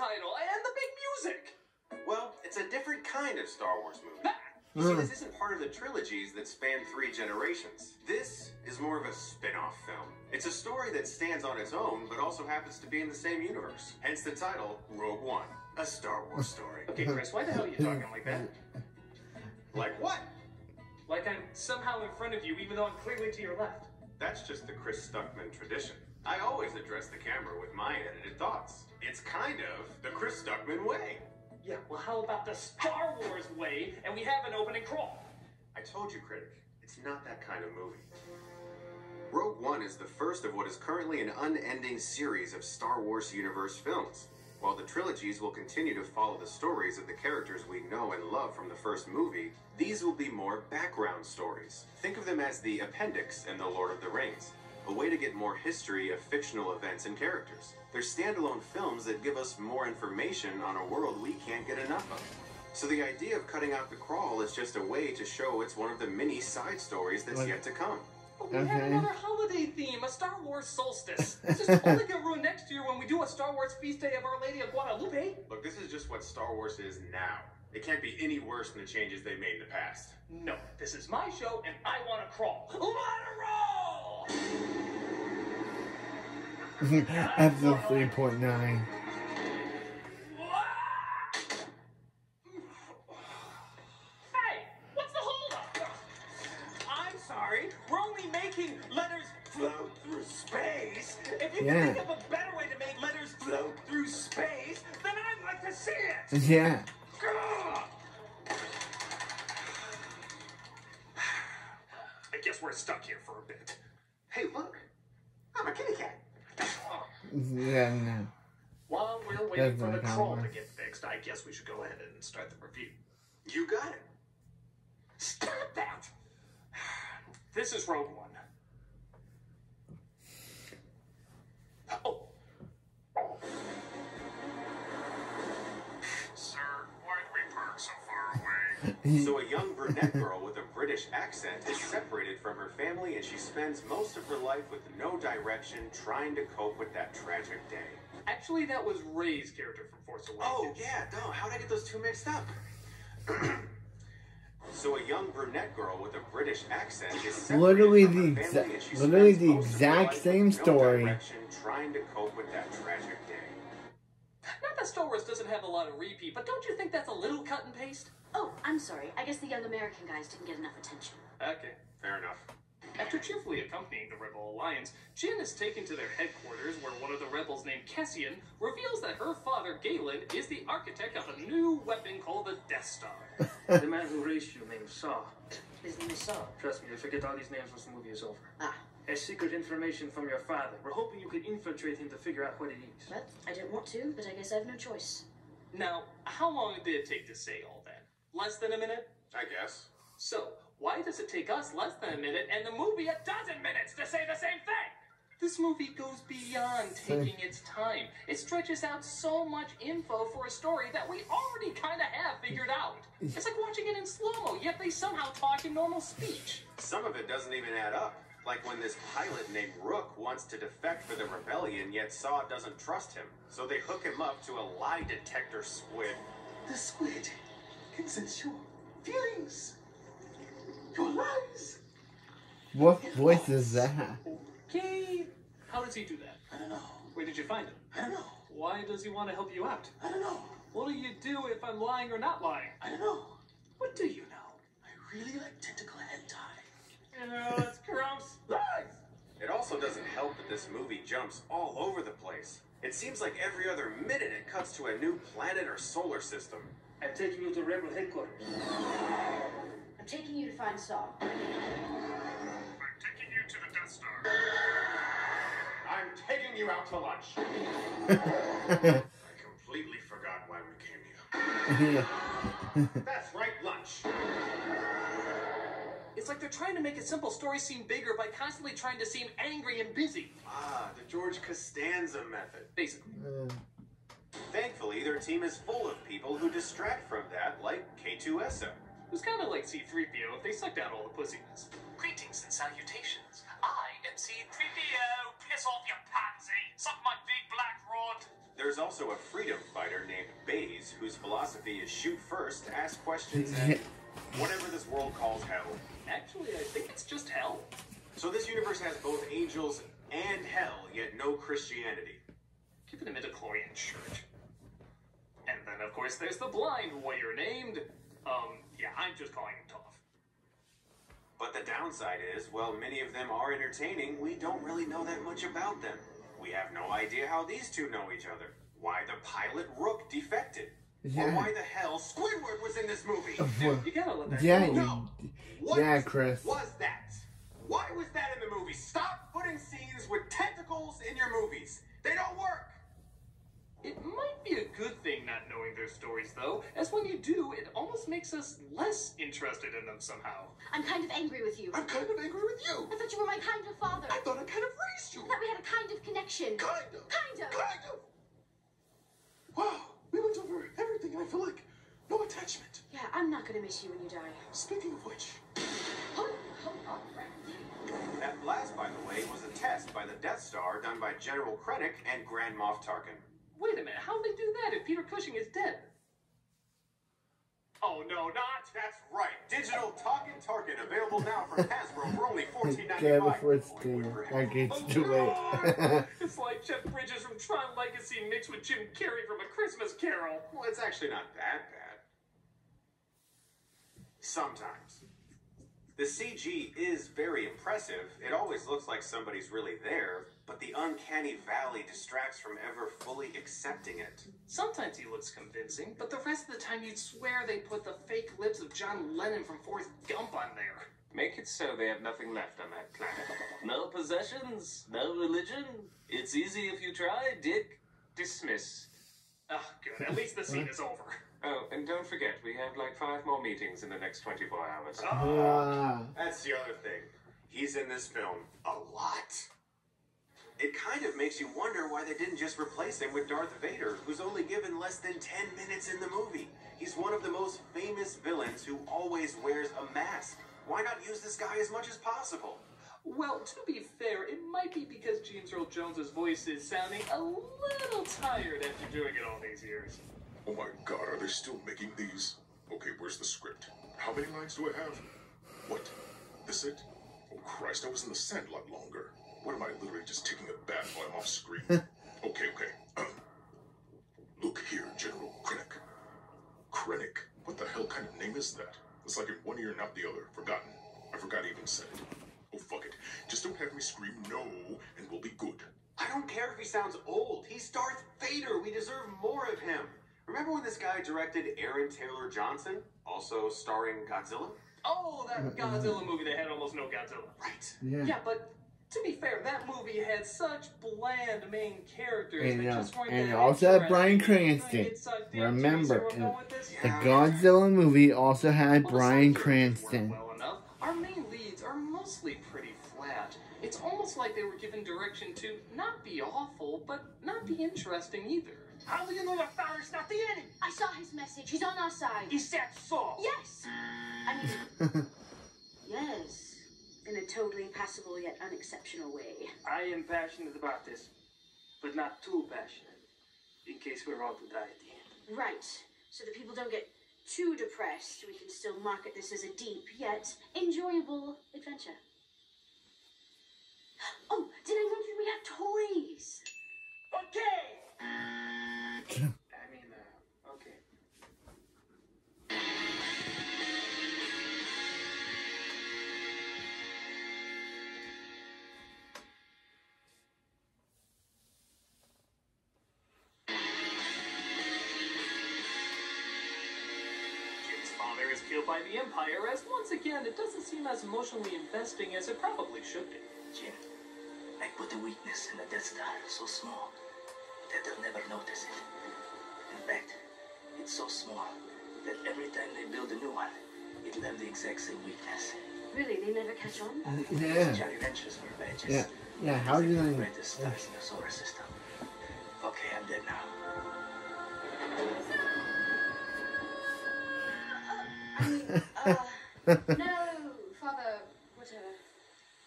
title and the big music. Well, it's a different kind of Star Wars movie. Ah! You see, hmm. this isn't part of the trilogies that span three generations. This is more of a spin-off film. It's a story that stands on its own, but also happens to be in the same universe. Hence the title, Rogue One, a Star Wars story. Okay, Chris, why the hell are you talking like that? Like what? Like I'm somehow in front of you, even though I'm clearly to your left. That's just the Chris Stuckman tradition. I always address the camera with my edited thoughts. It's kind of the Chris Stuckman way. Yeah, well, how about the Star Wars way, and we have an opening crawl? I told you, critic, it's not that kind of movie. Rogue One is the first of what is currently an unending series of Star Wars universe films. While the trilogies will continue to follow the stories of the characters we know and love from the first movie, these will be more background stories. Think of them as the appendix in The Lord of the Rings, a way to get more history of fictional events and characters. They're standalone films that give us more information on a world we can't get enough of. So the idea of cutting out the crawl is just a way to show it's one of the many side stories that's Like- yet to come. But we have another holiday theme, a Star Wars solstice. This is totally gonna ruin next year when we do a Star Wars feast day of Our Lady of Guadalupe. Look, this is just what Star Wars is now. It can't be any worse than the changes they made in the past. No, this is my show, and I want to crawl. Let it roll! Episode 3.9. Hey, what's the holdup? I'm sorry, we're only making letters float through space. If you Yeah. can think of a better way to make letters float through space, then I'd like to see it. Yeah. Gah! I guess we're stuck here for a bit. Hey, look! I'm a kitty cat! Yeah, no. While we're waiting That's for the not how it crawl to get fixed, I guess we should go ahead and start the review. You got it! Stop that! This is Rogue One. Oh. So, a young brunette girl with a British accent is separated from her family and she spends most of her life with no direction trying to cope with that tragic day. Actually, that was Rey's character from Force Awakens. Oh, yeah, no, how'd I get those two mixed up? so, a young brunette girl with a British accent is separated Literally from the her exa- family and she literally spends the most of her exact life with same no story. direction trying to cope with that tragic day. Not that Star Wars doesn't have a lot of repeat, but don't you think that's a little cut and paste? Oh, I'm sorry. I guess the young American guys didn't get enough attention. Okay. Fair enough. After cheerfully accompanying the Rebel Alliance, Jyn is taken to their headquarters where one of the rebels named Cassian reveals that her father, Galen, is the architect of a new weapon called the Death Star. The man who raised you named Saw. His name is Saul. Trust me, you'll forget all these names once the movie is over. Ah, Has secret information from your father. We're hoping you could infiltrate him to figure out what it is. well, I didn't want to, but I guess I have no choice. Now, how long did it take to say all that? Less than a minute? I guess. So, why does it take us less than a minute and the movie a dozen minutes to say the same thing? This movie goes beyond taking its time. It stretches out so much info for a story that we already kind of have figured out. It's like watching it in slow mo, yet they somehow talk in normal speech. Some of it doesn't even add up. Like when this pilot named Rook wants to defect for the rebellion, yet Saw doesn't trust him. So they hook him up to a lie detector squid. The squid can sense your feelings, your lies. What voice is that? Okay. How does he do that? I don't know. Where did you find him? I don't know. Why does he want to help you out? I don't know. What do you do if I'm lying or not lying? I don't know. What do you know? I really like tentacle hentai. You know, it's gross. Lies! It also doesn't help that this movie jumps all over the place. It seems like every other minute it cuts to a new planet or solar system. I'm taking you to Rebel headquarters. I'm taking you to find Saul. I'm taking you to the Death Star. I'm taking you out to lunch. I completely forgot why we came here. That's right, lunch. It's like they're trying to make a simple story seem bigger by constantly trying to seem angry and busy. Ah, the George Costanza method. Basically. Thankfully, their team is full of people who distract from that, like K2SO. It was kind of like C3PO if they sucked out all the pussiness. Greetings and salutations. I am C3PO. Piss off, you pansy. Suck my big black rod. There's also a freedom fighter named Baze, whose philosophy is shoot first, ask questions, Yeah. and whatever this world calls hell. Actually, I think it's just hell. So this universe has both angels and hell, yet no Christianity. Give it a midichlorian church. And then, of course, there's the blind warrior named. Um, yeah, I'm just calling him Toph. But the downside is, while many of them are entertaining, we don't really know that much about them. We have no idea how these two know each other, why the pilot Rook defected, yeah. or why the hell Squidward was in this movie. Dude, you gotta let that Yeah, go. you- No. What yeah, Chris. was that? Why was that in the movie? Stop putting scenes with tentacles in your movies. They don't work. It might be a good thing not knowing their stories, though, as when you do, it almost makes us less interested in them somehow. I'm kind of angry with you. I'm kind of angry with you. I thought you were my kind of father. I thought I kind of raised you. I thought we had a kind of connection. Kind of. Kind of. Kind of. Wow, we went over everything, and I feel like no attachment. Yeah, I'm not gonna miss you when you die. Speaking of which, Hold, hold on, That blast, by the way, was a test by the Death Star done by General Krennic and Grand Moff Tarkin. Wait a minute, how'd they do that if Peter Cushing is dead? Oh no, not! That's right. Digital Talking Tarkin available now from Hasbro for only fourteen ninety Yeah, five. before it's too, like oh, it's too late. it's like Jeff Bridges from Tron Legacy mixed with Jim Carrey from A Christmas Carol. Well, it's actually not that bad. Sometimes. The CG is very impressive. It always looks like somebody's really there, but the uncanny valley distracts from ever fully accepting it. Sometimes he looks convincing, but the rest of the time you'd swear they put the fake lips of John Lennon from Forrest Gump on there. Make it so they have nothing left on that planet. No possessions, no religion. It's easy if you try, Dick. Dismiss. Oh, good. At least the scene is over. Oh, and don't forget, we have like five more meetings in the next 24 hours. Ah. That's the other thing. He's in this film a lot. It kind of makes you wonder why they didn't just replace him with Darth Vader, who's only given less than 10 minutes in the movie. He's one of the most famous villains who always wears a mask. Why not use this guy as much as possible? Well, to be fair, it might be because James Earl Jones's voice is sounding a little tired after doing it all these years. Oh my god, are they still making these? Okay, where's the script? How many lines do I have? What? This it? Oh Christ, I was in the sand a lot longer. What am I literally just taking a bath while I'm off screen? okay, okay. Um, look here, General Krennic. Krennic? What the hell kind of name is that? It's like in one ear and out the other. Forgotten. I forgot I even said it. Oh fuck it. Just don't have me scream no, and we'll be good. I don't care if he sounds old. He's Darth Vader. We deserve more of him. Remember when this guy directed Aaron Taylor Johnson, also starring Godzilla? Oh, that Godzilla movie that had almost no Godzilla. Right. Yeah. Yeah, but to be fair, that movie had such bland main characters And, that uh, just and that also had Bryan interesting. Cranston. It sucked. Remember, Do you see where I'm in going with this? The Godzilla movie also had Well, Bryan Cranston. Well. Our main leads are mostly pretty flat. It's almost like they were given direction to not be awful, but not be interesting either. how do you know your father's not the enemy? I saw his message. He's on our side. Is that so? Yes. I mean, yes. In a totally passable yet unexceptional way. I am passionate about this, but not too passionate. In case we're all to die at the end. Right. So that people don't get too depressed, we can still market this as a deep yet enjoyable adventure. Oh, did I mention we have toys? Okay. father killed by the Empire, as once again, it doesn't seem as emotionally investing as it probably should be. Jyn, I put a weakness in the Death Star so small that they'll never notice it. In fact, it's so small that every time they build a new one, it'll have the exact same weakness. Really, they never catch on? Yeah. Johnny Ventures were badges. Yeah. Yeah, how They're do the they? brightest stars in the solar system. Okay, I'm dead now. I uh, no, father, whatever.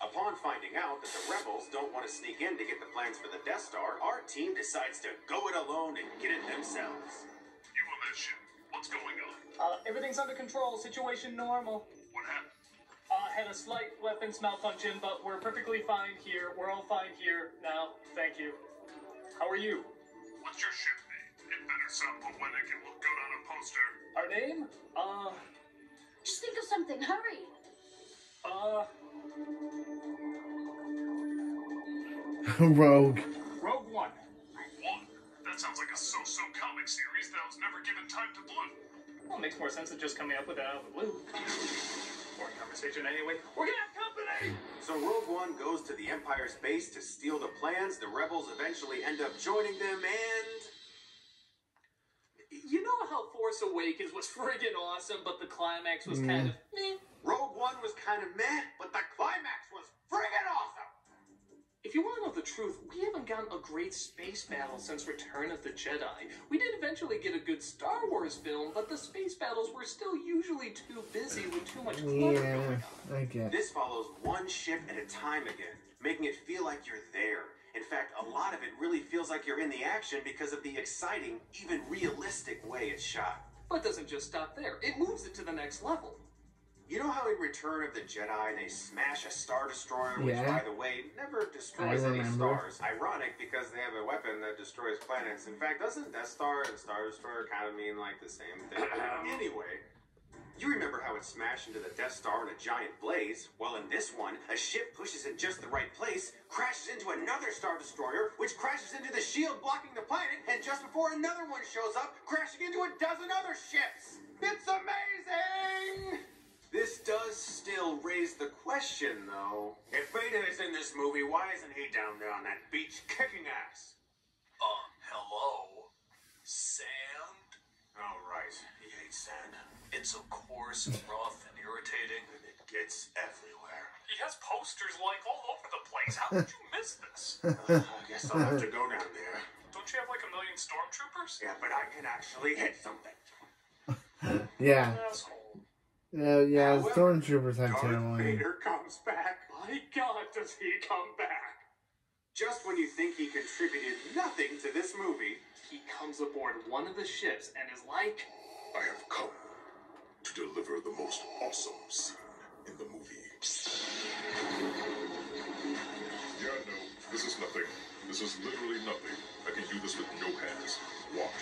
Upon finding out that the rebels don't want to sneak in to get the plans for the Death Star, our team decides to go it alone and get it themselves. You on that? What's going on? Uh, everything's under control. Situation normal. What happened? Uh, had a slight weapons malfunction, but we're perfectly fine here. We're all fine here now. Thank you. How are you? What's your ship name? It better sound poetic and look good on a poster. Our name? Uh, Just think of something. Hurry. uh, Rogue. Rogue One. One. That sounds like a so-so comic series that was never given time to bloom. Well, it makes more sense than just coming up with it out of the blue. Boring conversation anyway. We're gonna have company! So Rogue One goes to the Empire's base to steal the plans. The rebels eventually end up joining them, and You know how Force Awakens was friggin' awesome, but the climax was kind mm. of meh. Rogue One was kind of meh, but the climax was friggin' awesome. If you want to know the truth, we haven't gotten a great space battle since Return of the Jedi. We did eventually get a good Star Wars film, but the space battles were still usually too busy with too much clutter Yeah, going on. I get. This follows one ship at a time again, making it feel like you're there. In fact, a lot of it really feels like you're in the action because of the exciting, even realistic way it's shot. But doesn't just stop there. It moves it to the next level. You know how in Return of the Jedi they smash a Star Destroyer, which, Yeah. by the way, never destroys any stars? Ironic because they have a weapon that destroys planets. In fact, doesn't Death Star and Star Destroyer kind of mean like the same thing? anyway, you remember how it smashed into the Death Star in a giant blaze? Well, in this one, a ship pushes in just the right place, crashes into another Star Destroyer, which crashes into the shield blocking the planet, and just before another one shows up, crashing into a dozen other ships. It's amazing! This does still raise the question, though. If Vader is in this movie, why isn't he down there on that beach kicking ass? Um, hello? Sand? Oh, right. He hates sand. It's so coarse and rough and irritating. And it gets everywhere. He has posters like all over the place. How did you miss this? Uh, I guess I'll have to go down there. Don't you have like a million stormtroopers? Yeah, but I can actually hit something. Yeah. Asshole. Yeah, yeah, However, stormtroopers have Darth terrible aim. Vader comes back. My God, does he come back? Just when you think he contributed nothing to this movie, He comes aboard one of the ships and is like, I have come to deliver the most awesome scene in the movie. Yeah, no, this is nothing. This is literally nothing. I can do this with no hands. Watch.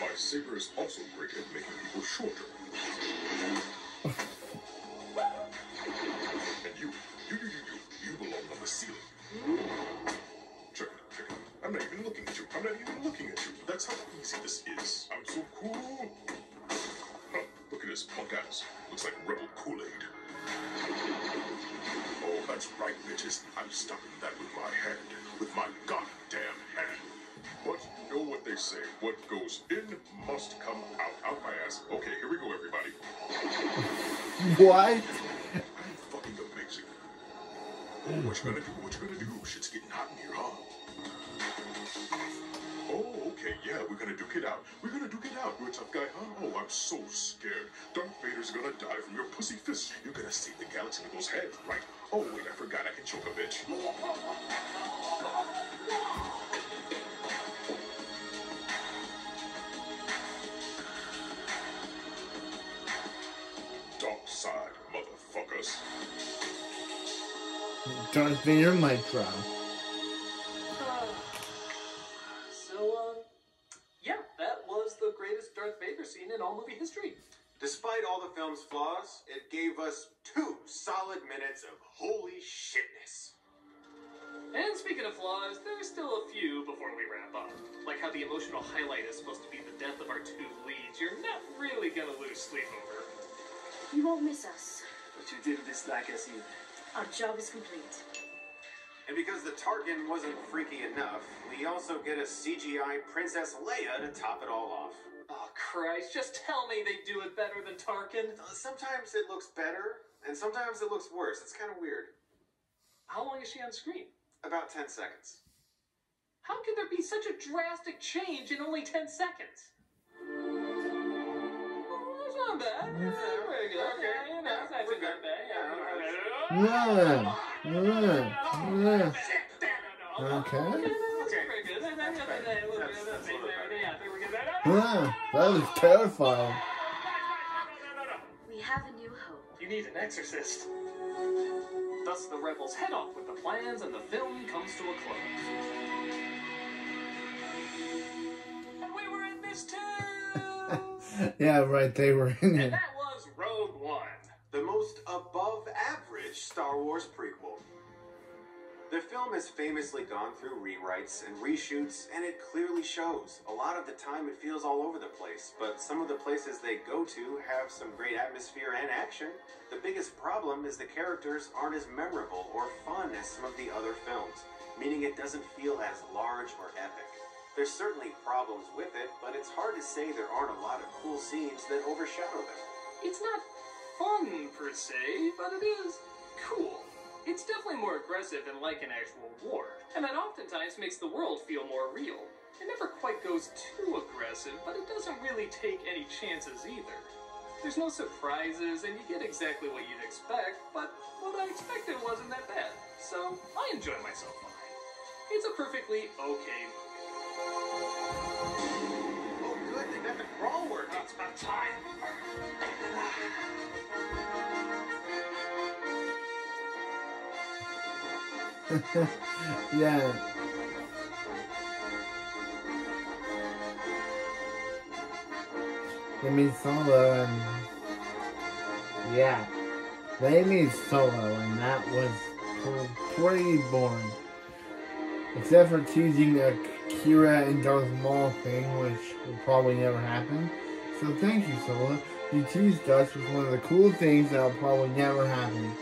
My saber is also great at making people shorter. Out. My ass. Okay, here we go, everybody. What? Fucking amazing. Oh, what you gonna do? What you gonna do? Shit's getting hot in here, huh? Oh, okay, yeah, we're gonna duke it out. We're gonna duke it out. You're a tough guy, huh? Oh, I'm so scared. Darth Vader's gonna die from your pussy fist. You're gonna save the galaxy with those heads, right? Oh, wait, I forgot I can choke a bitch. Motherfuckers. Darth Vader mic drop. so, uh, yeah, that was the greatest Darth Vader scene in all movie history. despite all the film's flaws, it gave us two solid minutes of holy shitness. And speaking of flaws, there's still a few before we wrap up. Like how the emotional highlight is supposed to be the death of our two leads. You're not really gonna lose sleep over. You won't miss us. But you didn't dislike us either. Our job is complete. And because the Tarkin wasn't freaky enough, we also get a CGI Princess Leia to top it all off. Oh, Christ, just tell me they do it better than Tarkin. Uh, Sometimes it looks better, and sometimes it looks worse. It's kind of weird. How long is she on screen? About 10 seconds. How can there be such a drastic change in only 10 seconds? Very good. Okay, you know, it's not too bad. Yeah. Yeah. Yeah. Okay. Yeah. That was terrifying. We have a new hope. You need an exorcist. Thus, the rebels head off with the plans, and the film comes to a close. And we were in this too. Yeah, right. They were in it. and that was Rogue One. the most above average Star Wars prequel. The film has famously gone through rewrites and reshoots, and it clearly shows. A lot of the time it feels all over the place, but some of the places they go to have some great atmosphere and action. The biggest problem is the characters aren't as memorable or fun as some of the other films, meaning it doesn't feel as large or epic. There's certainly problems with it, but it's hard to say there aren't a lot of cool scenes that overshadow them. It's not fun per se, but it is cool. It's definitely more aggressive and like an actual war, and that oftentimes makes the world feel more real. It never quite goes too aggressive, but it doesn't really take any chances either. There's no surprises, and you get exactly what you'd expect, but what I expected wasn't that bad, so I enjoy myself fine. It's a perfectly okay movie. Working. It's about time. yeah. They made Solo and yeah, they made Solo and that was pretty boring. Except for teasing the Qi'ra and Darth Maul thing, which will probably never happen. So thank you, Solo. You teased us with one of the cool things that will probably never happen.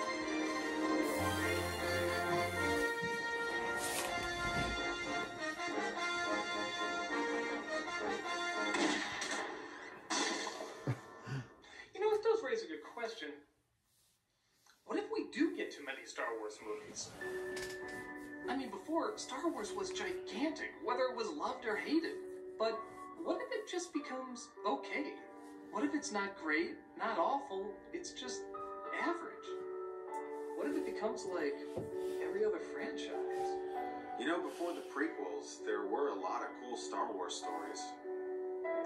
It's not great, not awful, it's just average? What if it becomes like every other franchise? You know, before the prequels, there were a lot of cool Star Wars stories.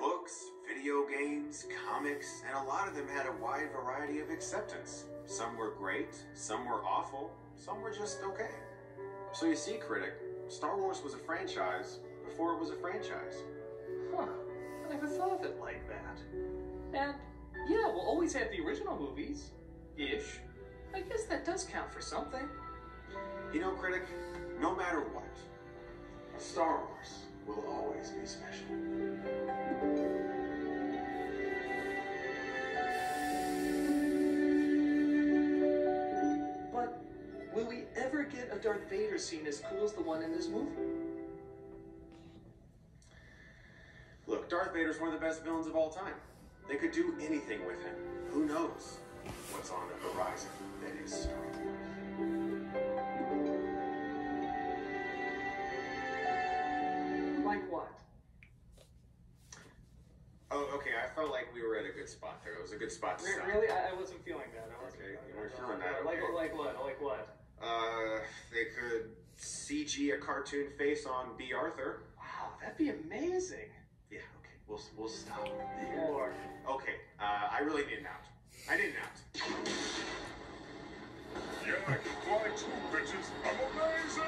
Books, video games, comics, and a lot of them had a wide variety of acceptance. Some were great, some were awful, some were just okay. So you see, critic, Star Wars was a franchise before it was a franchise. Huh. I never thought of it like that. And yeah, we'll always have the original movies. Ish. I guess that does count for something. You know, critic, no matter what, Star Wars will always be special. But will we ever get a Darth Vader scene as cool as the one in this movie? Look, Darth Vader's one of the best villains of all time. They could do anything with him. Who knows what's on the horizon that is Star Wars. Like what? Oh, okay. I felt like we were at a good spot there. It was a good spot to Re- stop. Really? I, I wasn't feeling that. I wasn't Okay, feeling you weren't feeling that, Like, okay. like what? Like what? Uh, they could CG a cartoon face on Bea Arthur. Wow, that'd be amazing. Yeah. We'll we'll stop there. Lord. Okay. Uh, I really need an out. I need an out. Yeah, I can fly too, bitches. I'm amazing!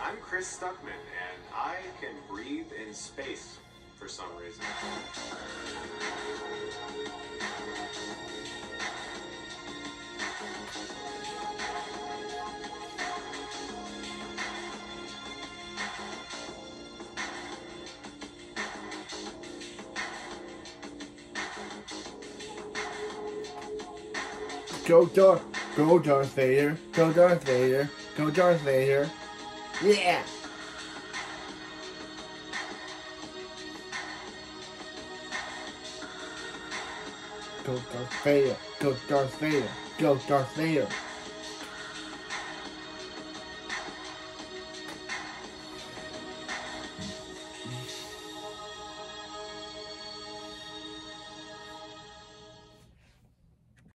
I'm Chris Stuckman, and I can breathe in space for some reason. Go Darth, go Darth Vader, go Darth Vader, go Darth Vader. Yeah. Go Darth Vader, go Darth Vader, go Darth Vader.